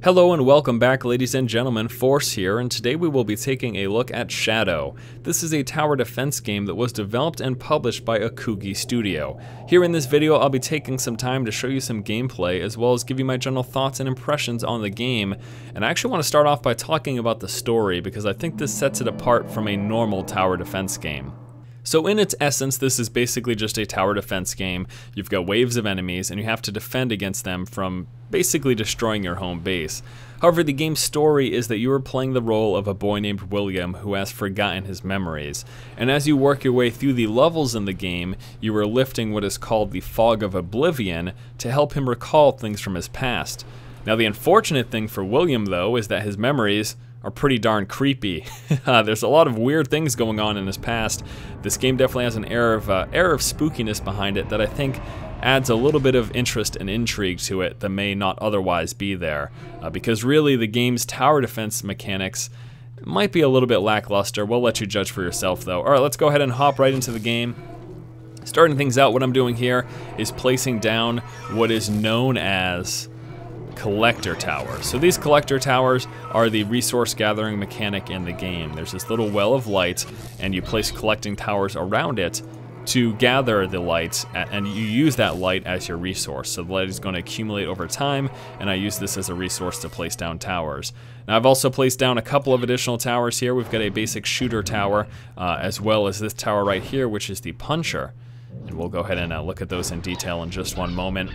Hello and welcome back ladies and gentlemen, Force here, and today we will be taking a look at Shad'O. This is a tower defense game that was developed and published by Okugi Studio. Here in this video I'll be taking some time to show you some gameplay as well as give you my general thoughts and impressions on the game, and I actually want to start off by talking about the story because I think this sets it apart from a normal tower defense game. So in its essence, this is basically just a tower defense game. You've got waves of enemies and you have to defend against them from basically destroying your home base. However, the game's story is that you are playing the role of a boy named William who has forgotten his memories. And as you work your way through the levels in the game, you are lifting what is called the Fog of Oblivion to help him recall things from his past. Now the unfortunate thing for William though is that his memories are pretty darn creepy. uh, there's a lot of weird things going on in his past. This game definitely has an air of uh, air of spookiness behind it that I think adds a little bit of interest and intrigue to it that may not otherwise be there. Uh, because really, the game's tower defense mechanics might be a little bit lackluster. We'll let you judge for yourself, though. All right, let's go ahead and hop right into the game. Starting things out, what I'm doing here is placing down what is known as collector towers. So these collector towers are the resource gathering mechanic in the game. There's this little well of light and you place collecting towers around it to gather the light and you use that light as your resource. So the light is going to accumulate over time and I use this as a resource to place down towers. Now I've also placed down a couple of additional towers here. We've got a basic shooter tower uh, as well as this tower right here which is the puncher. And we'll go ahead and uh, look at those in detail in just one moment.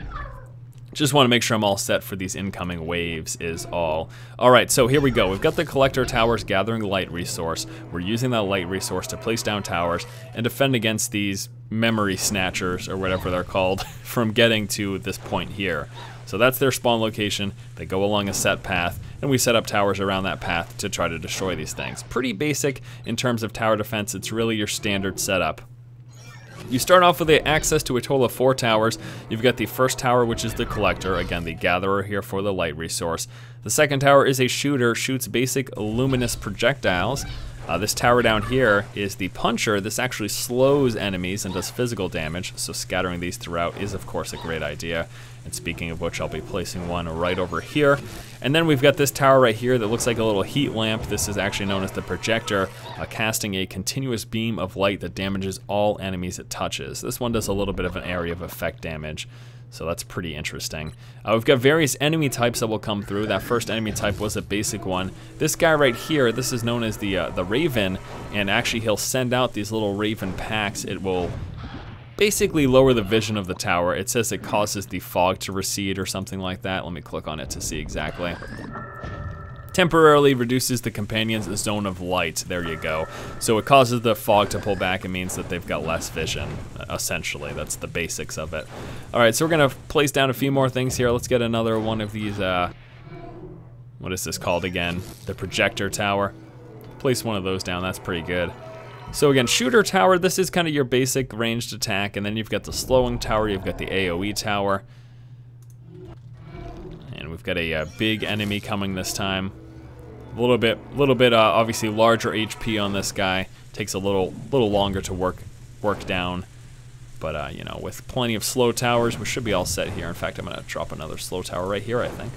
Just want to make sure I'm all set for these incoming waves is all. Alright, so here we go. We've got the collector towers gathering light resource. We're using that light resource to place down towers and defend against these memory snatchers, or whatever they're called, from getting to this point here. So that's their spawn location. They go along a set path, and we set up towers around that path to try to destroy these things. Pretty basic in terms of tower defense. It's really your standard setup. You start off with access to a total of four towers. You've got the first tower, which is the collector, again, the gatherer here for the light resource. The second tower is a shooter, shoots basic luminous projectiles. Uh, this tower down here is the puncher. This actually slows enemies and does physical damage, so scattering these throughout is of course a great idea. And speaking of which, I'll be placing one right over here. And then we've got this tower right here that looks like a little heat lamp. This is actually known as the projector, uh, casting a continuous beam of light that damages all enemies it touches. This one does a little bit of an area of effect damage. So that's pretty interesting. Uh, we've got various enemy types that will come through. That first enemy type was a basic one. This guy right here, this is known as the uh, the Raven, and actually he'll send out these little Raven packs. It will basically lower the vision of the tower. It says it causes the fog to recede or something like that. Let me click on it to see exactly. Temporarily reduces the companion's zone of light. There you go. So it causes the fog to pull back. It means that they've got less vision, essentially. That's the basics of it. All right, so we're to place down a few more things here. Let's get another one of these, uh, what is this called again? The projector tower. Place one of those down. That's pretty good. So again, shooter tower, this is kind of your basic ranged attack, and then you've got the slowing tower, you've got the AoE tower. And we've got a, uh, big enemy coming this time. A little bit, a little bit, uh, obviously larger HP on this guy. Takes a little, little longer to work, work down. But uh, you know, with plenty of slow towers, we should be all set here. In fact, I'm gonna drop another slow tower right here, I think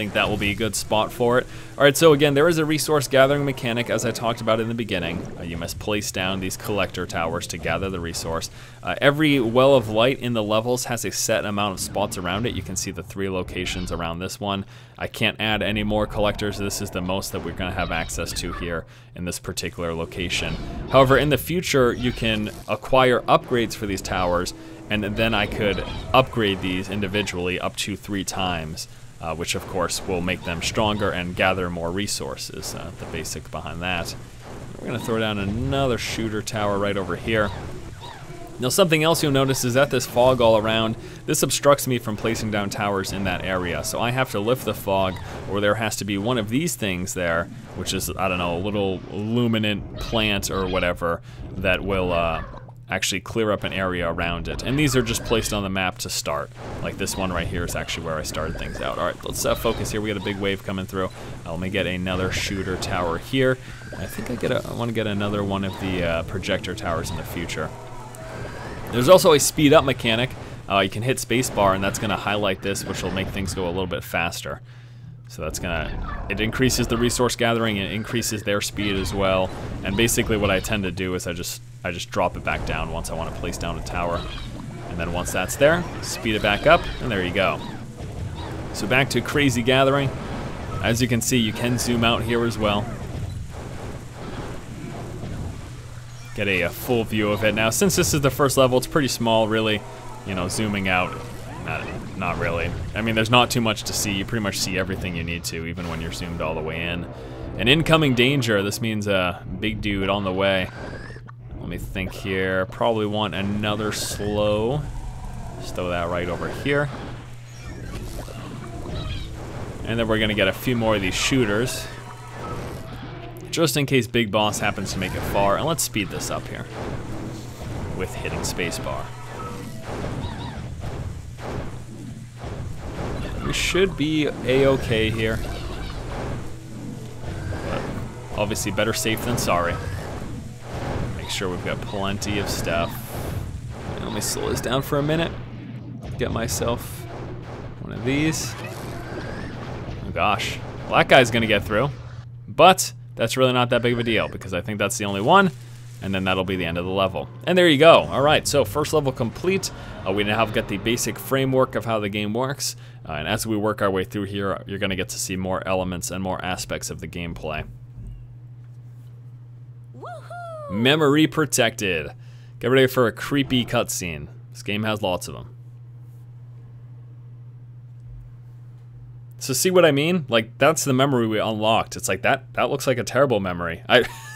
think that will be a good spot for it. All right, so again, there is a resource gathering mechanic, as I talked about in the beginning. Uh, you must place down these collector towers to gather the resource. Uh, every well of light in the levels has a set amount of spots around it. You can see the three locations around this one. I can't add any more collectors. This is the most that we're going to have access to here in this particular location. However, in the future, you can acquire upgrades for these towers, and then I could upgrade these individually up to three times uh, which of course will make them stronger and gather more resources, uh, the basic behind that. We're going to throw down another shooter tower right over here. Now something else you'll notice is that this fog all around, this obstructs me from placing down towers in that area. So I have to lift the fog, or there has to be one of these things there, which is, I don't know, a little luminant plant or whatever that will uh, actually clear up an area around it. And these are just placed on the map to start. Like this one right here is actually where I started things out. All right, let's uh, focus here. We got a big wave coming through. Uh, let me get another shooter tower here. I think I get a, I want to get another one of the uh, projector towers in the future. There's also a speed up mechanic. uh, you can hit spacebar and that's going to highlight this, which will make things go a little bit faster. So that's gonna, it increases the resource gathering, it increases their speed as well. And basically what I tend to do is I just, I just drop it back down once I want to place down a tower. And then once that's there, speed it back up, and there you go. So back to crazy gathering. As you can see, you can zoom out here as well. Get a, a full view of it. Now, since this is the first level, it's pretty small, really. You know, zooming out, not, not really. I mean, there's not too much to see. You pretty much see everything you need to, even when you're zoomed all the way in. An incoming danger. This means a big dude on the way. Me think here. Probably want another slow. Stow that right over here. And then we're to get a few more of these shooters. Just in case Big Boss happens to make it far. And let's speed this up here. With hitting spacebar. We should be a-okay here. But obviously better safe than sorry. Make sure we've got plenty of stuff. Let me slow this down for a minute. Get myself one of these. Oh gosh. That guy's gonna get through. But that's really not that big of a deal because I think that's the only one and then that'll be the end of the level. And there you go. All right, so first level complete. Uh, we now have got the basic framework of how the game works. Uh, and as we work our way through here, you're gonna get to see more elements and more aspects of the gameplay. Memory protected. Get ready for a creepy cutscene. This game has lots of them. So see what I mean? Like that's the memory we unlocked. It's like that that looks like a terrible memory. I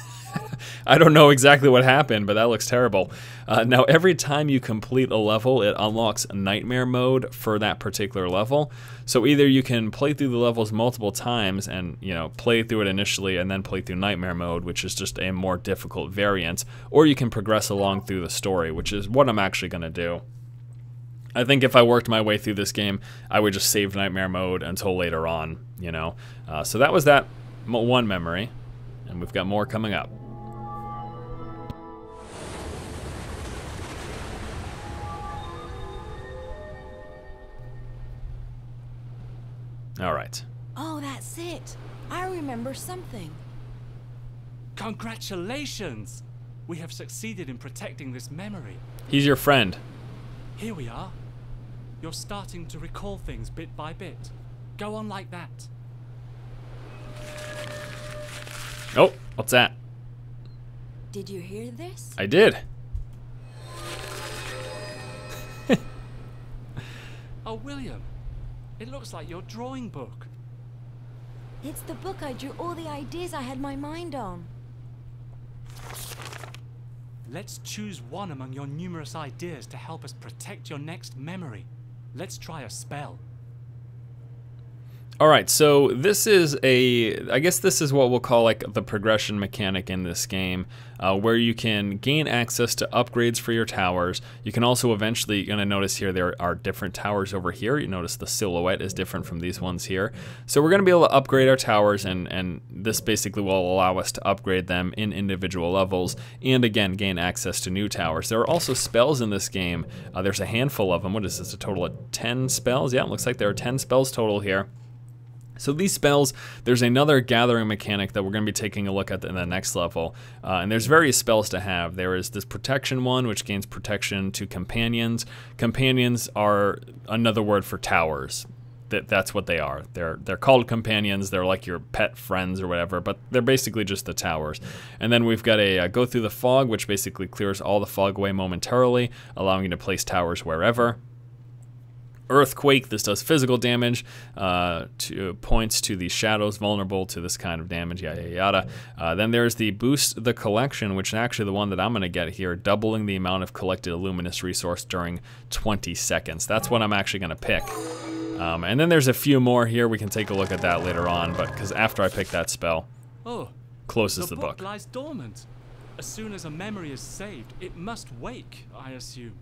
I don't know exactly what happened, but that looks terrible. Uh, now, every time you complete a level, it unlocks nightmare mode for that particular level. So either you can play through the levels multiple times and you know play through it initially and then play through nightmare mode, which is just a more difficult variant, or you can progress along through the story, which is what I'm actually going to do. I think if I worked my way through this game, I would just save nightmare mode until later on, you know. Uh, so that was that one memory, and we've got more coming up. All right. Oh, that's it. I remember something. Congratulations! We have succeeded in protecting this memory. He's your friend. Here we are. You're starting to recall things bit by bit. Go on like that. Oh, what's that? Did you hear this? I did. oh, William. It looks like your drawing book. It's the book I drew all the ideas I had my mind on. Let's choose one among your numerous ideas to help us protect your next memory. Let's try a spell. All right, so this is a, I guess this is what we'll call like the progression mechanic in this game, uh, where you can gain access to upgrades for your towers. You can also eventually, you're gonna notice here there are different towers over here. You notice the silhouette is different from these ones here. So we're gonna be able to upgrade our towers and, and this basically will allow us to upgrade them in individual levels and again, gain access to new towers. There are also spells in this game. Uh, there's a handful of them. What is this, a total of 10 spells? Yeah, it looks like there are 10 spells total here. So these spells, there's another gathering mechanic that we're going to be taking a look at in the next level. Uh, and there's various spells to have. There is this protection one, which gains protection to companions. Companions are another word for towers. That, that's what they are. They're they're called companions. They're like your pet friends or whatever, but they're basically just the towers. And then we've got a, a go through the fog, which basically clears all the fog away momentarily, allowing you to place towers wherever. Earthquake, this does physical damage, uh, to, points to the shadows vulnerable to this kind of damage, yada yada yada. Uh, then there's the Boost the Collection, which is actually the one that I'm going to get here, doubling the amount of collected Luminous resource during 20 seconds. That's what I'm actually going to pick. Um, and then there's a few more here, we can take a look at that later on, but because after I pick that spell, oh, closes the, the book book. lies dormant. As soon as a memory is saved, it must wake, I assume.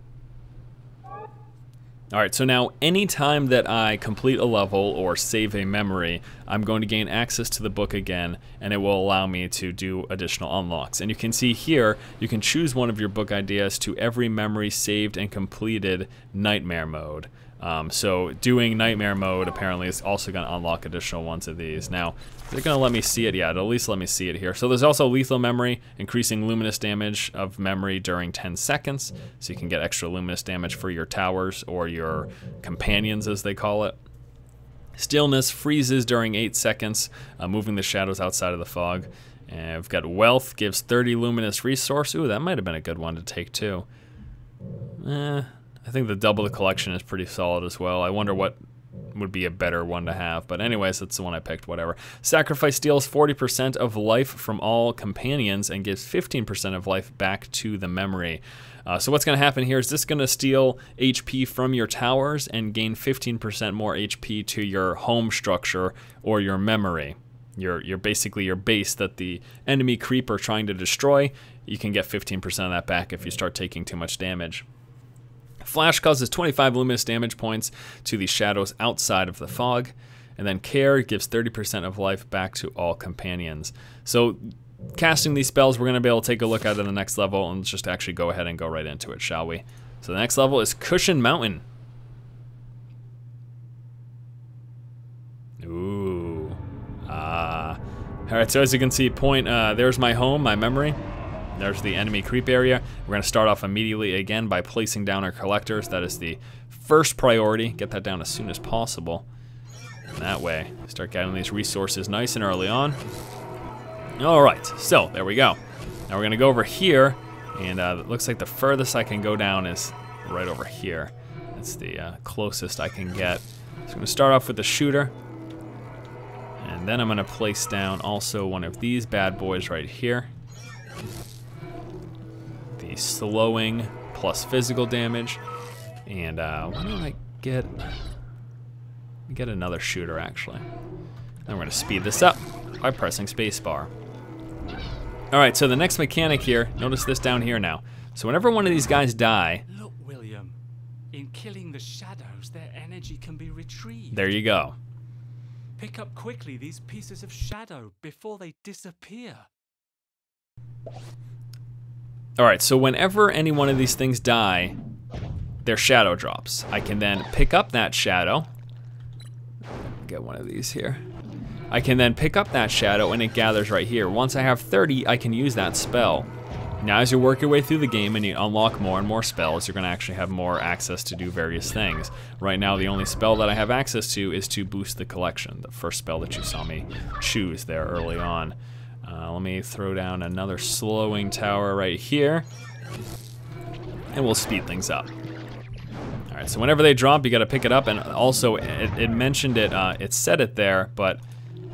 Alright, so now anytime that I complete a level or save a memory, I'm going to gain access to the book again, and it will allow me to do additional unlocks. And you can see here, you can choose one of your book ideas to every memory saved and completed nightmare mode. Um, so doing nightmare mode apparently is also going to unlock additional ones of these. Now, they're to let me see it. Yeah, at least let me see it here. So there's also lethal memory, increasing luminous damage of memory during 10 seconds. So you can get extra luminous damage for your towers or your companions, as they call it. Stillness freezes during 8 seconds, uh, moving the shadows outside of the fog. And we've got Wealth, gives 30 luminous resource. Ooh, that might have been a good one to take too. Eh, I think the double the collection is pretty solid as well. I wonder what would be a better one to have. But anyways, that's the one I picked, whatever. Sacrifice steals 40% of life from all companions and gives 15% of life back to the memory. Uh, so what's going to happen here is this going to steal HP from your towers and gain 15% more HP to your home structure or your memory. Your, your basically your base that the enemy creep are trying to destroy. You can get 15% of that back if you start taking too much damage. Flash causes 25 luminous damage points to the shadows outside of the fog. And then Care gives 30% of life back to all companions. So casting these spells, we're going to be able to take a look at in the next level and just actually go ahead and go right into it, shall we? So the next level is Cushion Mountain. Ooh. Ah. Uh, Alright, so as you can see, point, uh, there's my home, my memory. There's the enemy creep area. We're to start off immediately again by placing down our collectors. That is the first priority. Get that down as soon as possible. And that way, start getting these resources nice and early on. All right, so there we go. Now we're going to go over here, and uh, it looks like the furthest I can go down is right over here. That's the uh, closest I can get. So I'm to start off with the shooter. And then I'm going to place down also one of these bad boys right here slowing plus physical damage. And uh, why don't I get get another shooter actually? Then we're gonna speed this up by pressing spacebar. All right, so the next mechanic here, notice this down here now. So whenever one of these guys die, look, William, in killing the shadows, their energy can be retrieved. There you go. Pick up quickly these pieces of shadow before they disappear. All right, so whenever any one of these things die, their shadow drops. I can then pick up that shadow. Get one of these here. I can then pick up that shadow and it gathers right here. Once I have 30, I can use that spell. Now as you work your way through the game and you unlock more and more spells, you're gonna actually have more access to do various things. Right now, the only spell that I have access to is to boost the collection, the first spell that you saw me choose there early on. Uh, let me throw down another slowing tower right here. And we'll speed things up. All right, so whenever they drop, you gotta pick it up. And also, it, it mentioned it, uh, it said it there, but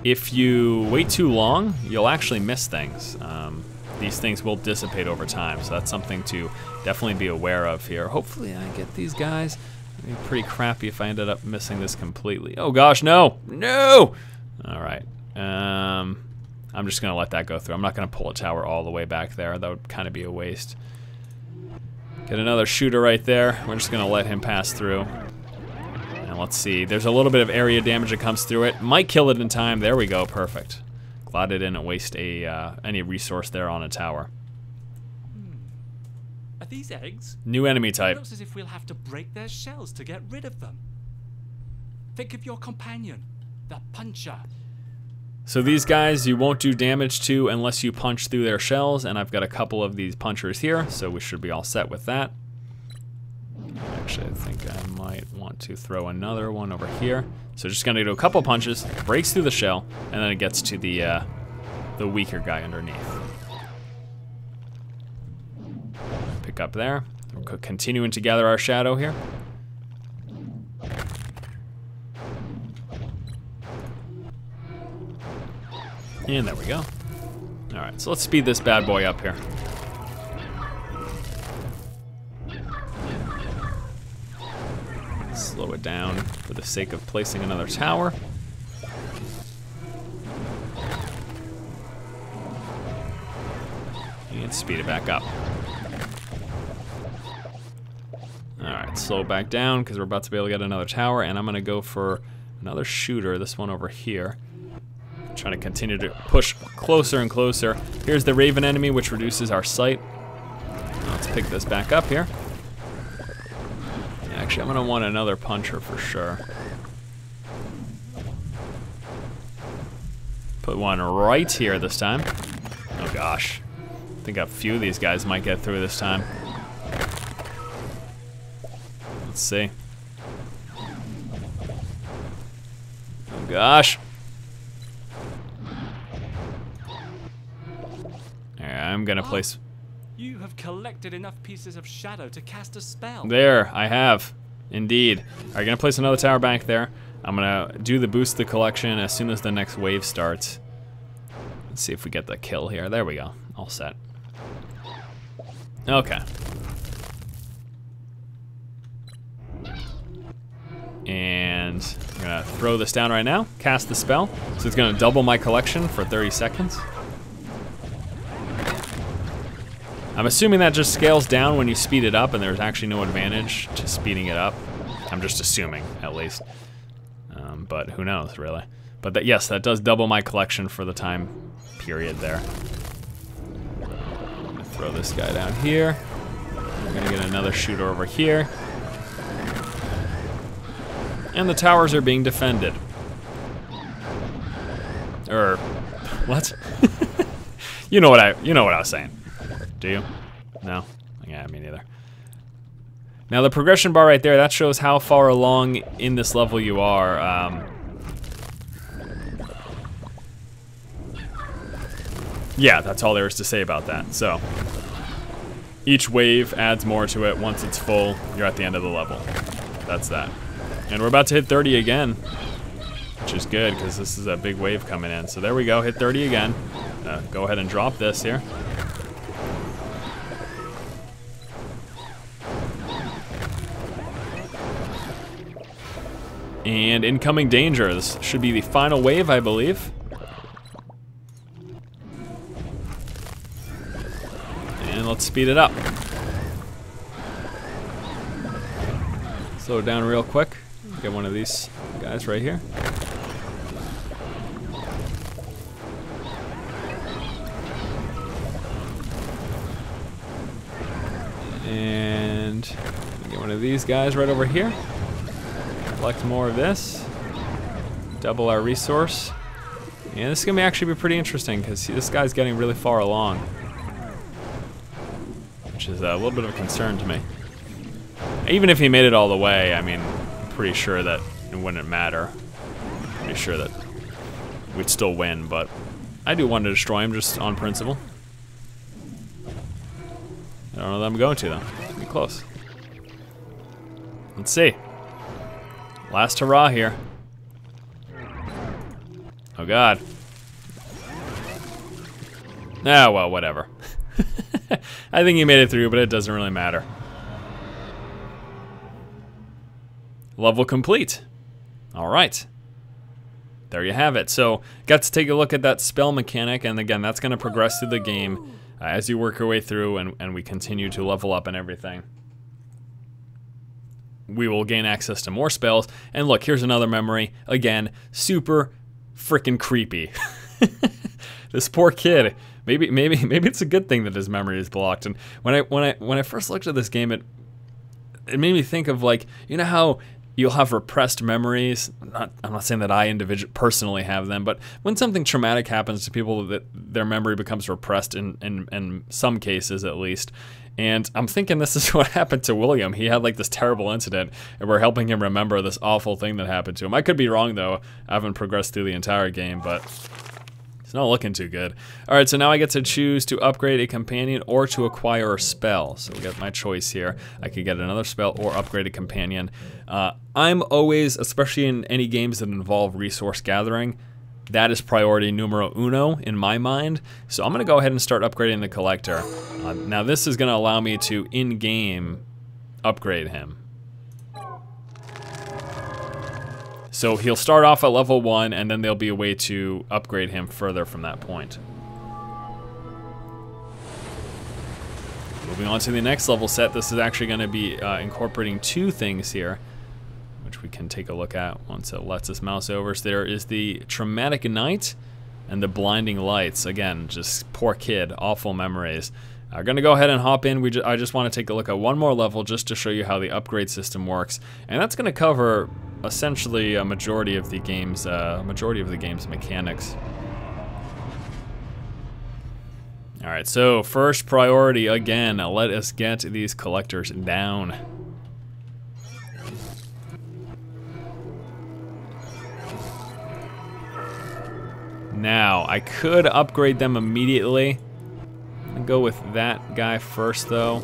if you wait too long, you'll actually miss things. Um, these things will dissipate over time, so that's something to definitely be aware of here. Hopefully I get these guys. It'd be pretty crappy if I ended up missing this completely. Oh gosh, no, no! All right, um, I'm just going to let that go through. I'm not going to pull a tower all the way back there. That would kind of be a waste. Get another shooter right there. We're just going to let him pass through. And let's see. There's a little bit of area damage that comes through it. Might kill it in time. There we go. Perfect. Glad I didn't waste a uh, any resource there on a tower. Hmm. Are these eggs? New enemy type. It looks as if we'll have to break their shells to get rid of them. Think of your companion, the puncher. So these guys you won't do damage to unless you punch through their shells, and I've got a couple of these punchers here, so we should be all set with that. Actually, I think I might want to throw another one over here. So just gonna do a couple punches, breaks through the shell, and then it gets to the, uh, the weaker guy underneath. Pick up there. We're continuing to gather our shadow here. And there we go. All right, so let's speed this bad boy up here. Slow it down for the sake of placing another tower. And speed it back up. Alright, slow back down because we're about to be able to get another tower, and I'm gonna go for another shooter, this one over here. Trying to continue to push closer and closer. Here's the Raven enemy, which reduces our sight. Let's pick this back up here. Actually, I'm gonna want another puncher for sure. Put one right here this time. Oh gosh. I think a few of these guys might get through this time. Let's see. Oh gosh. I'm gonna Oh. place. You have collected enough pieces of shadow to cast a spell. There, I have. Indeed. Alright, gonna place another tower bank there. I'm gonna do the boost the collection as soon as the next wave starts. Let's see if we get the kill here. There we go. All set. Okay. And I'm gonna throw this down right now, cast the spell. So it's gonna double my collection for 30 seconds. I'm assuming that just scales down when you speed it up and there's actually no advantage to speeding it up. I'm just assuming, at least. Um, but who knows, really. But that, yes, that does double my collection for the time period there. Throw this guy down here. I'm gonna get another shooter over here. And the towers are being defended. Or, what? you know what I, you know what I was saying. Do you? No? Yeah, me neither. Now the progression bar right there, that shows how far along in this level you are. Um, yeah, that's all there is to say about that. So, each wave adds more to it. Once it's full, you're at the end of the level. That's that. And we're about to hit 30 again, which is good because this is a big wave coming in. So there we go, hit 30 again. Uh, go ahead and drop this here. And incoming danger. This should be the final wave, I believe. And let's speed it up. Slow down real quick. Get one of these guys right here. And get one of these guys right over here. Collect more of this. Double our resource. And this is gonna actually be pretty interesting because this guy's getting really far along. Which is a little bit of a concern to me. Even if he made it all the way, I mean, I'm pretty sure that it wouldn't matter. Pretty sure that we'd still win, but I do want to destroy him just on principle. I don't know that I'm going to though. Be close. Let's see. Last hurrah here. Oh god. Ah, well, whatever. I think he made it through, but it doesn't really matter. Level complete. All right. There you have it. So, got to take a look at that spell mechanic, and again, that's going to progress through the game uh, as you work your way through and, and we continue to level up and everything. We will gain access to more spells. And look, here's another memory. Again, super freaking creepy. this poor kid. Maybe, maybe, maybe it's a good thing that his memory is blocked. And when I, when I, when I first looked at this game, it, it made me think of like, you know how you'll have repressed memories. Not, I'm not saying that I individually personally have them, but when something traumatic happens to people, that their memory becomes repressed in, in, in some cases at least. And I'm thinking this is what happened to William. He had like this terrible incident, and we're helping him remember this awful thing that happened to him. I could be wrong though. I haven't progressed through the entire game, but it's not looking too good. All right, so now I get to choose to upgrade a companion or to acquire a spell. So we got my choice here. I could get another spell or upgrade a companion. Uh, I'm always, especially in any games that involve resource gathering, that is priority numero uno in my mind. So I'm gonna go ahead and start upgrading the collector. Uh, now this is gonna allow me to in-game upgrade him. So he'll start off at level one and then there'll be a way to upgrade him further from that point. Moving on to the next level set, this is actually going to be uh, incorporating two things here, we can take a look at once it lets us mouse over. So there is the Traumatic Night and the Blinding Lights. Again, just poor kid, awful memories. I'm going to go ahead and hop in. We ju I just want to take a look at one more level just to show you how the upgrade system works. And that's going to cover essentially a majority of the game's, uh, majority of the game's mechanics. All right, so first priority again, let us get these collectors down. Now, I could upgrade them immediately. I'm gonna go with that guy first though.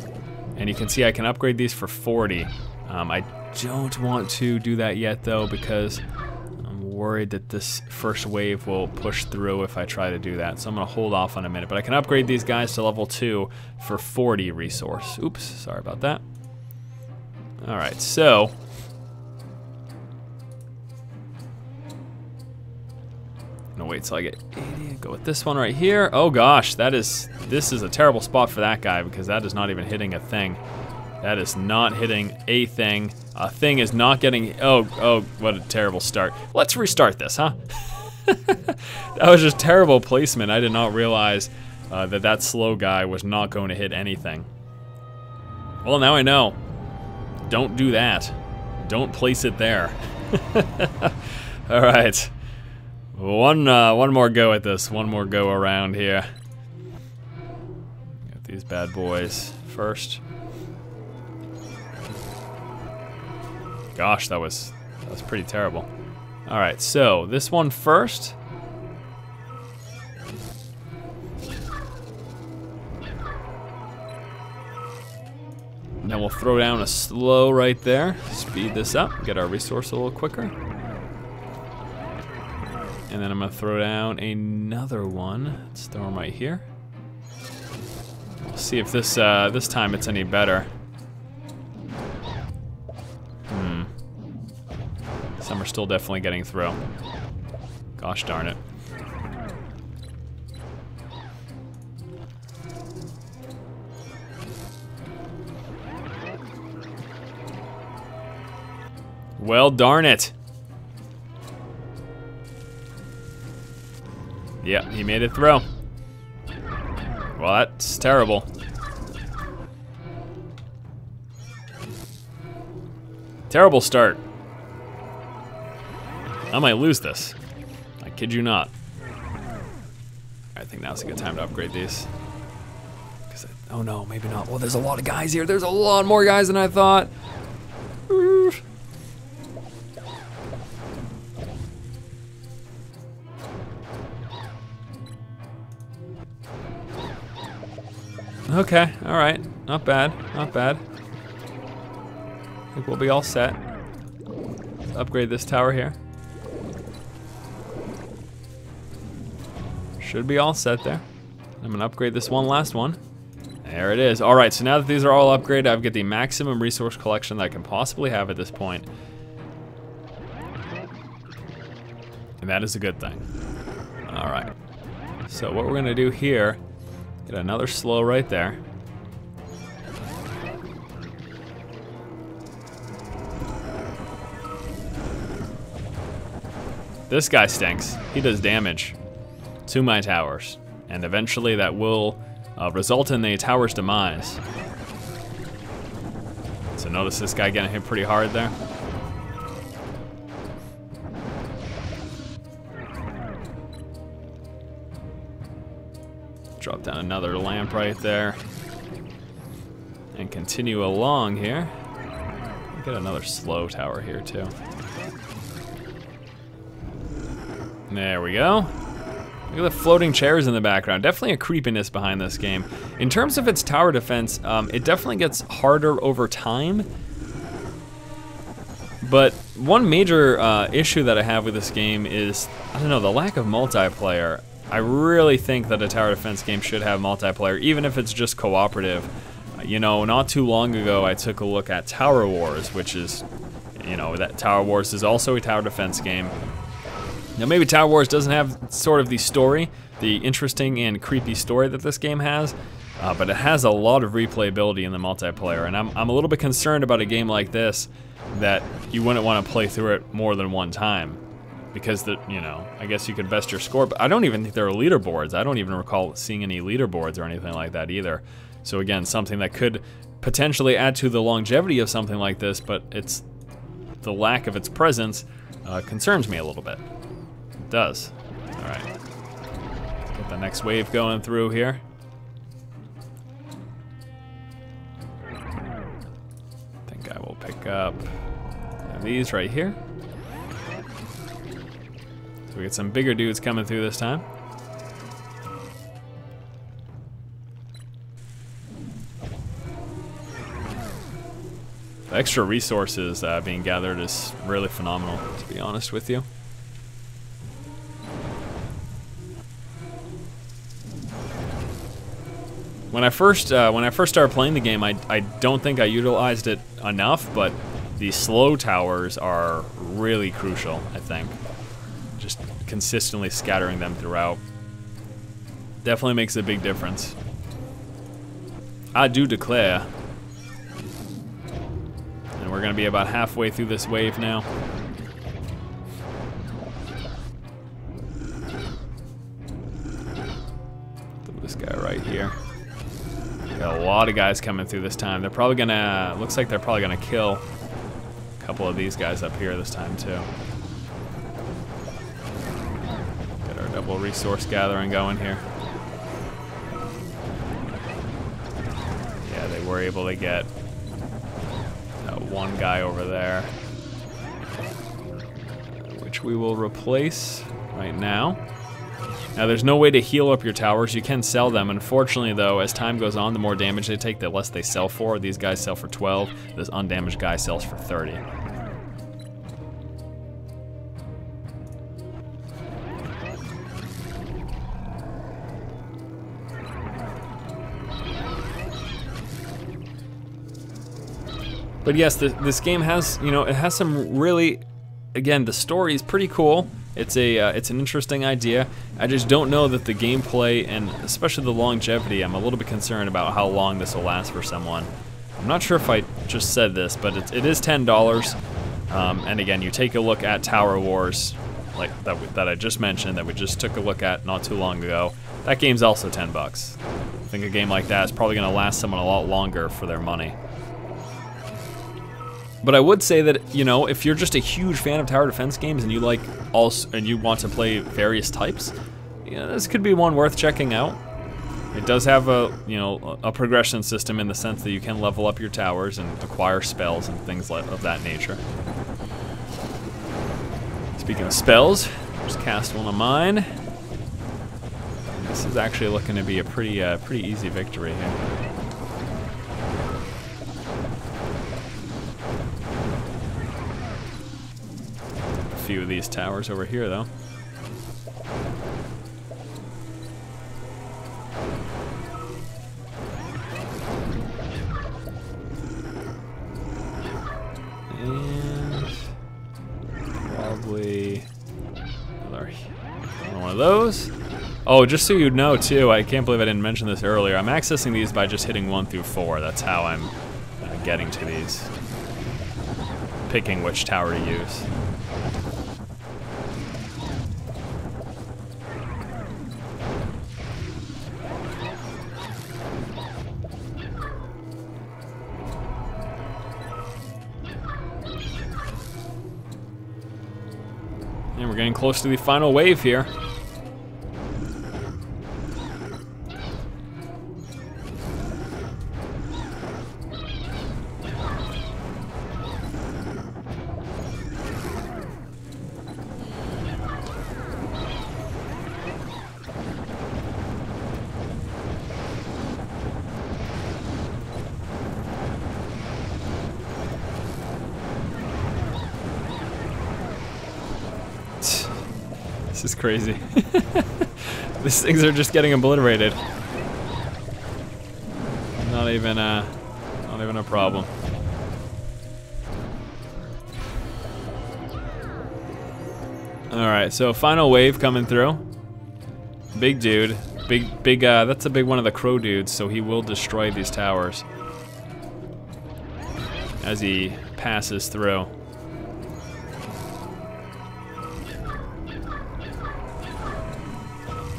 And you can see I can upgrade these for 40. Um, I don't want to do that yet though because I'm worried that this first wave will push through if I try to do that. So I'm to hold off on a minute. But I can upgrade these guys to level 2 for 40 resource. Oops, sorry about that. Alright, so... No, wait till I get 80. Go with this one right here. Oh gosh, that is... This is a terrible spot for that guy because that is not even hitting a thing. That is not hitting a thing. A thing is not getting, oh, oh, what a terrible start. Let's restart this, huh? that was just terrible placement. I did not realize uh, that that slow guy was not going to hit anything. Well, now I know. Don't do that. Don't place it there. All right. One, uh, one more go at this. One more go around here. Got these bad boys first. Gosh, that was that was pretty terrible. All right, so this one first. Then we'll throw down a slow right there. Speed this up, get our resource a little quicker. And then I'm gonna throw down another one. Let's throw them right here. See if this uh, this time it's any better. Hmm. Some are still definitely getting through. Gosh darn it. Well, darn it. Yeah, he made it through. Well, that's terrible. Terrible start. I might lose this. I kid you not. I think now's a good time to upgrade these. I, oh no, maybe not. Well, there's a lot of guys here. There's a lot more guys than I thought. Okay, all right. Not bad, not bad. I think we'll be all set. Let's upgrade this tower here. Should be all set there. I'm gonna upgrade this one last one. There it is. All right, so now that these are all upgraded, I've got the maximum resource collection that I can possibly have at this point. And that is a good thing. All right. So what we're gonna do here, get another slow right there. This guy stinks. He does damage to my towers, and eventually that will uh, result in the tower's demise. So notice this guy getting hit pretty hard there. Drop down another lamp right there. And continue along here. Get another slow tower here too. There we go. Look at the floating chairs in the background. Definitely a creepiness behind this game. In terms of its tower defense, um, it definitely gets harder over time. But one major uh, issue that I have with this game is, I don't know, the lack of multiplayer. I really think that a tower defense game should have multiplayer, even if it's just cooperative. You know, not too long ago, I took a look at Tower Wars, which is, you know, that Tower Wars is also a tower defense game. Now maybe Tower Wars doesn't have sort of the story, the interesting and creepy story that this game has, uh, but it has a lot of replayability in the multiplayer, and I'm, I'm a little bit concerned about a game like this that you wouldn't want to play through it more than one time. Because, the, you know, I guess you could best your score, but I don't even think there are leaderboards. I don't even recall seeing any leaderboards or anything like that either. So again, something that could potentially add to the longevity of something like this, but it's the lack of its presence uh, concerns me a little bit. It does. All right. Get the next wave going through here. I think I will pick up these right here. So we get some bigger dudes coming through this time. The extra resources uh, being gathered is really phenomenal, to be honest with you. When I first uh, when I first started playing the game, I, I don't think I utilized it enough, but the slow towers are really crucial, I think. Consistently scattering them throughout. Definitely makes a big difference. I do declare. And we're to be about halfway through this wave now. this guy right here. Got a lot of guys coming through this time. They're probably gonna, looks like they're probably gonna kill a couple of these guys up here this time too. Resource gathering going here. Yeah, they were able to get that one guy over there. Which we will replace right now. Now there's no way to heal up your towers. You can sell them. Unfortunately though, as time goes on, the more damage they take, the less they sell for. These guys sell for 12. This undamaged guy sells for 30. But yes, the, this game has, you know, it has some really, again, the story is pretty cool. It's a uh, it's an interesting idea. I just don't know that the gameplay and especially the longevity. I'm a little bit concerned about how long this will last for someone. I'm not sure if I just said this, but it, it is ten dollars. Um, and again, you take a look at Tower Wars, like that that I just mentioned, that we just took a look at not too long ago. That game's also ten bucks. I think a game like that is probably going to last someone a lot longer for their money. But I would say that, you know, if you're just a huge fan of tower defense games and you like also and you want to play various types, you know, this could be one worth checking out. It does have a, you know, a progression system in the sense that you can level up your towers and acquire spells and things like of that nature. Speaking of spells, just cast one of mine. This is actually looking to be a pretty, uh, pretty easy victory here. Few of these towers over here, though. And probably another one of those. Oh, just so you know too, I can't believe I didn't mention this earlier. I'm accessing these by just hitting one through four. That's how I'm uh, getting to these. Picking which tower to use. Close to the final wave here. Crazy. These things are just getting obliterated. Not even a, not even a problem. All right, so final wave coming through. Big dude. Big, big, uh, that's a big one of the crow dudes, so he will destroy these towers as he passes through.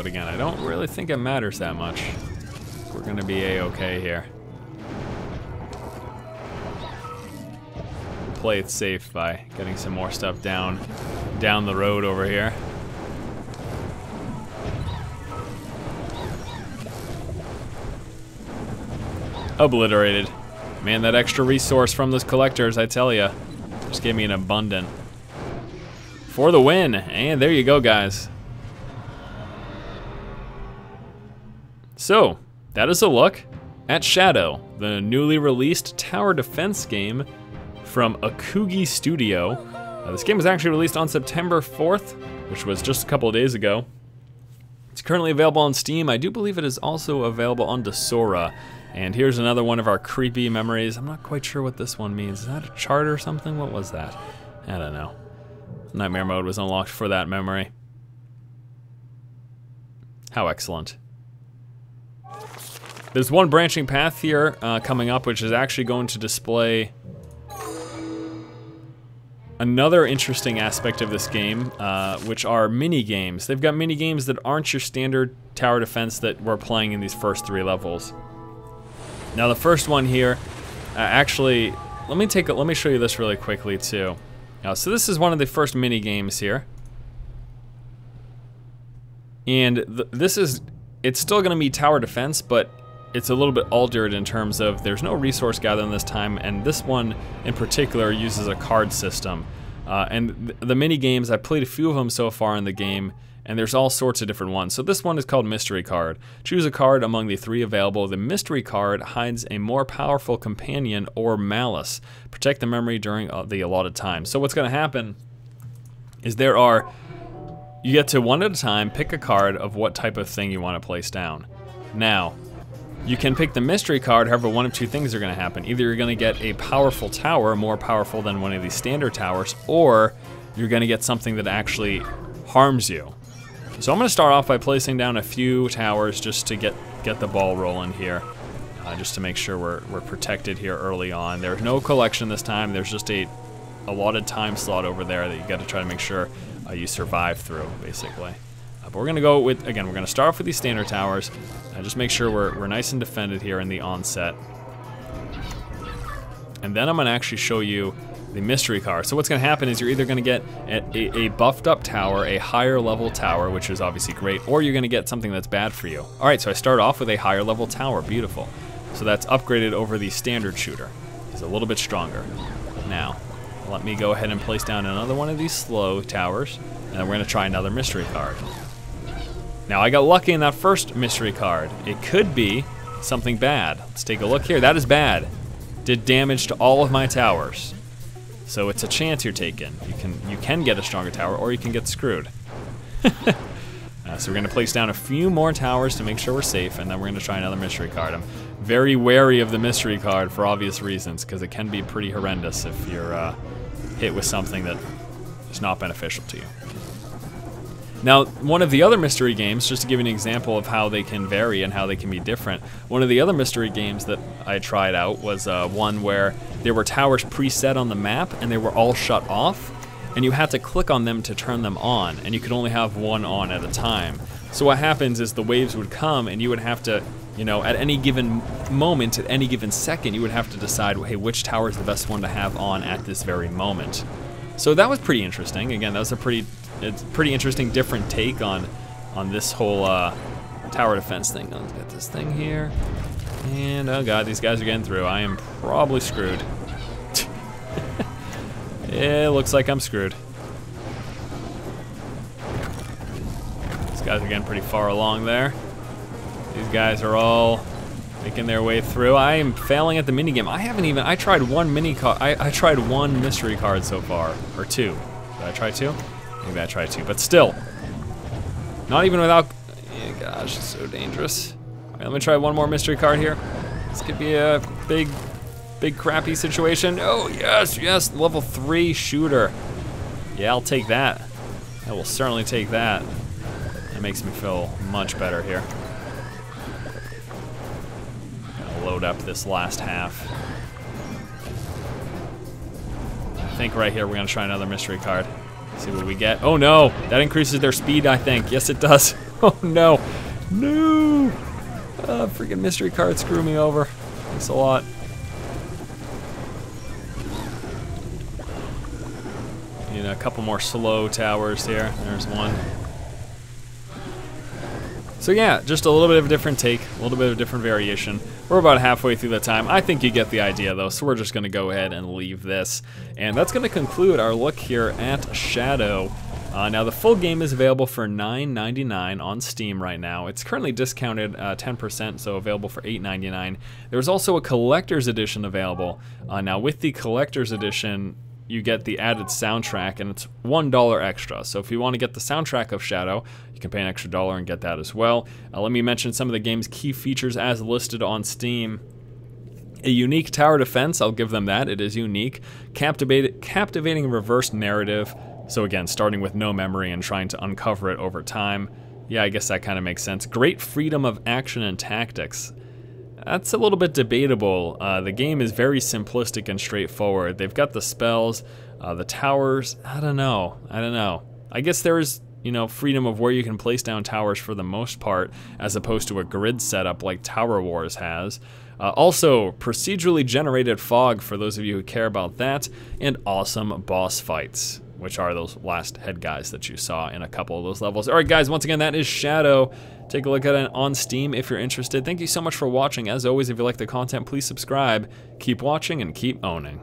Again, I don't really think it matters that much. We're gonna be a-okay here. Play it safe by getting some more stuff down, down the road over here. Obliterated. Man, that extra resource from those collectors, I tell ya, just gave me an abundant. For the win, and there you go, guys. So, that is a look at Shad'O, the newly released tower defense game from Okugi Studio. Uh, this game was actually released on September 4th, which was just a couple of days ago. It's currently available on Steam. I do believe it is also available on Desura. And here's another one of our creepy memories. I'm not quite sure what this one means. Is that a chart or something? What was that? I don't know. Nightmare mode was unlocked for that memory. How excellent. There's one branching path here uh, coming up, which is actually going to display another interesting aspect of this game, uh, which are mini games. They've got mini games that aren't your standard tower defense that we're playing in these first three levels. Now the first one here, uh, actually, let me take a, let me show you this really quickly too. Uh, so this is one of the first mini games here. And th this is, it's still gonna be tower defense, but it's a little bit altered in terms of there's no resource gathering this time, and this one in particular uses a card system. Uh, and th the mini games, I've played a few of them so far in the game, and there's all sorts of different ones. So this one is called Mystery Card. Choose a card among the three available. The Mystery Card hides a more powerful companion or malice. Protect the memory during uh, the allotted time. So what's going to happen is there are, you get to one at a time pick a card of what type of thing you want to place down. Now, you can pick the mystery card, however, one of two things are going to happen. Either you're going to get a powerful tower, more powerful than one of these standard towers, or you're going to get something that actually harms you. So I'm going to start off by placing down a few towers just to get, get the ball rolling here. Uh, just to make sure we're, we're protected here early on. There's no collection this time. There's just a allotted time slot over there that you got to try to make sure uh, you survive through, basically. Uh, but we're to go with, again, we're to start off with these standard towers. Uh, just make sure we're, we're nice and defended here in the onset. And then I'm to actually show you the mystery card. So what's to happen is you're either to get a, a, buffed up tower, a higher level tower, which is obviously great, or you're to get something that's bad for you. All right, so I start off with a higher level tower. Beautiful. So that's upgraded over the standard shooter. It's a little bit stronger. Now, let me go ahead and place down another one of these slow towers, and we're going to try another mystery card. Now, I got lucky in that first mystery card. It could be something bad. Let's take a look here. That is bad. Did damage to all of my towers. So it's a chance you're taking. You can you can get a stronger tower, or you can get screwed. uh, so we're gonna place down a few more towers to make sure we're safe, and then we're gonna try another mystery card. I'm very wary of the mystery card for obvious reasons, because it can be pretty horrendous if you're uh, hit with something that is not beneficial to you. Now, one of the other mystery games, just to give you an example of how they can vary and how they can be different, one of the other mystery games that I tried out was uh, one where there were towers preset on the map and they were all shut off, and you had to click on them to turn them on, and you could only have one on at a time. So what happens is the waves would come and you would have to, you know, at any given moment, at any given second, you would have to decide, hey, which tower is the best one to have on at this very moment. So that was pretty interesting. Again, that was a pretty it's pretty interesting, different take on on this whole uh, tower defense thing. Let's get this thing here. And oh god, these guys are getting through. I am probably screwed. it looks like I'm screwed. These guys are getting pretty far along there. These guys are all making their way through. I am failing at the minigame. I haven't even, I tried one mini card, I, I tried one mystery card so far, or two. Did I try two? Maybe I tried two, but still. Not even without, yeah, gosh, it's so dangerous. Right, let me try one more mystery card here. This could be a big, big crappy situation. Oh, yes, yes, level three shooter. Yeah, I'll take that. I will certainly take that. That makes me feel much better here. Load up this last half. I think right here we're gonna try another mystery card. See what we get. Oh no, that increases their speed, I think. Yes, it does. Oh no, no. Uh, freaking mystery card screw me over. Thanks a lot. Need a couple more slow towers here. There's one. So yeah, just a little bit of a different take, a little bit of a different variation. We're about halfway through the time. I think you get the idea though, so we're just gonna go ahead and leave this. And that's gonna conclude our look here at Shad'O. Uh, now the full game is available for $9.99 on Steam right now. It's currently discounted 10%, uh, so available for $8.99. There's also a collector's edition available. Uh, now with the collector's edition, you get the added soundtrack and it's $1 extra. So if you want to get the soundtrack of Shad'O, you can pay an extra dollar and get that as well. Uh, let me mention some of the game's key features as listed on Steam. A unique tower defense, I'll give them that, it is unique. Captivate, captivating reverse narrative, so again, starting with no memory and trying to uncover it over time. Yeah, I guess that kind of makes sense. Great freedom of action and tactics. That's a little bit debatable. Uh, the game is very simplistic and straightforward. They've got the spells, uh, the towers. I don't know. I don't know. I guess there's you know freedom of where you can place down towers for the most part, as opposed to a grid setup like Tower Wars has. Uh, also, procedurally generated fog for those of you who care about that, and awesome boss fights which are those last head guys that you saw in a couple of those levels. All right, guys, once again, that is Shad'O. Take a look at it on Steam if you're interested. Thank you so much for watching. As always, if you like the content, please subscribe. Keep watching and keep owning.